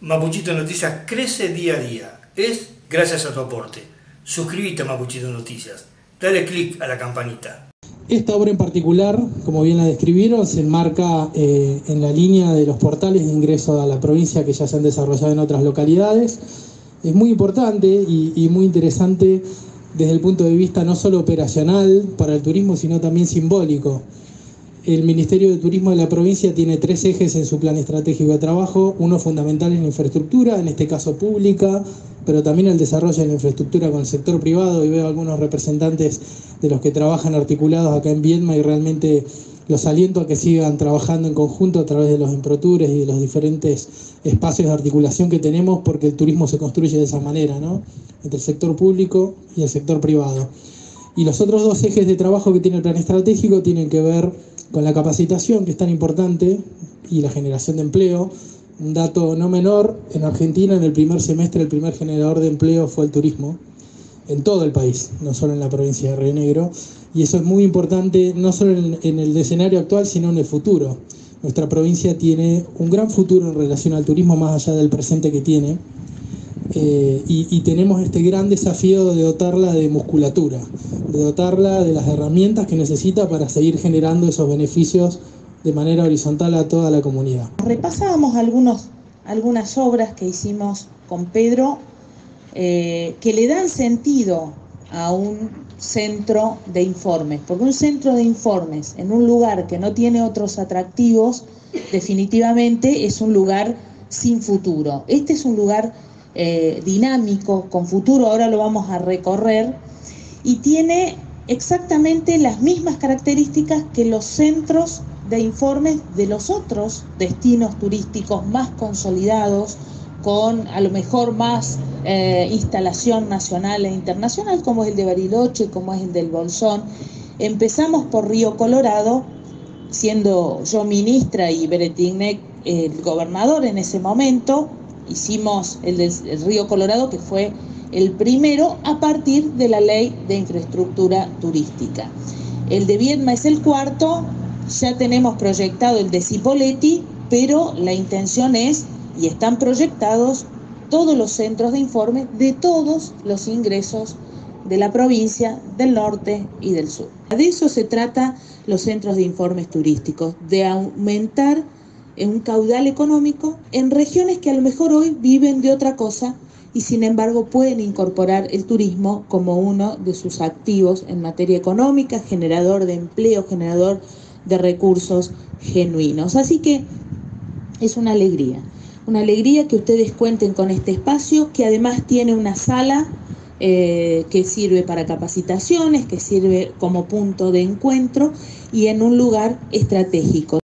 Mapuchito Noticias crece día a día. Es gracias a tu aporte. Suscríbete a Mapuchito Noticias. Dale click a la campanita. Esta obra en particular, como bien la describieron, se enmarca eh, en la línea de los portales de ingreso a la provincia que ya se han desarrollado en otras localidades. Es muy importante y, y muy interesante desde el punto de vista no solo operacional para el turismo, sino también simbólico. El Ministerio de Turismo de la provincia tiene tres ejes en su plan estratégico de trabajo, uno fundamental en la infraestructura, en este caso pública, pero también el desarrollo de la infraestructura con el sector privado y veo algunos representantes de los que trabajan articulados acá en Viedma y realmente los aliento a que sigan trabajando en conjunto a través de los improtures y de los diferentes espacios de articulación que tenemos porque el turismo se construye de esa manera, ¿no? Entre el sector público y el sector privado. Y los otros dos ejes de trabajo que tiene el plan estratégico tienen que ver con la capacitación, que es tan importante, y la generación de empleo. Un dato no menor, en Argentina en el primer semestre el primer generador de empleo fue el turismo, en todo el país, no solo en la provincia de Río Negro. Y eso es muy importante, no solo en, en el escenario actual, sino en el futuro. Nuestra provincia tiene un gran futuro en relación al turismo, más allá del presente que tiene. Eh, y, tenemos este gran desafío de dotarla de musculatura, de dotarla de las herramientas que necesita para seguir generando esos beneficios de manera horizontal a toda la comunidad. Repasábamos algunos, algunas obras que hicimos con Pedro eh, que le dan sentido a un centro de informes, porque un centro de informes en un lugar que no tiene otros atractivos, definitivamente es un lugar sin futuro. Este es un lugar eh, dinámico, con futuro, ahora lo vamos a recorrer, y tiene exactamente las mismas características que los centros de informes de los otros destinos turísticos más consolidados, con a lo mejor más eh, instalación nacional e internacional, como es el de Bariloche, como es el del Bolsón. Empezamos por Río Colorado, siendo yo ministra y Beretignek el gobernador en ese momento, hicimos el del Río Colorado, que fue el primero a partir de la ley de infraestructura turística. El de Viedma es el cuarto, ya tenemos proyectado el de Cipoletti, pero la intención es, y están proyectados, todos los centros de informe de todos los ingresos de la provincia, del norte y del sur. De eso se trata los centros de informes turísticos, de aumentar un caudal económico en regiones que a lo mejor hoy viven de otra cosa y sin embargo pueden incorporar el turismo como uno de sus activos en materia económica, generador de empleo, generador de recursos genuinos. Así que es una alegría, una alegría que ustedes cuenten con este espacio que además tiene una sala eh, que sirve para capacitaciones, que sirve como punto de encuentro y en un lugar estratégico.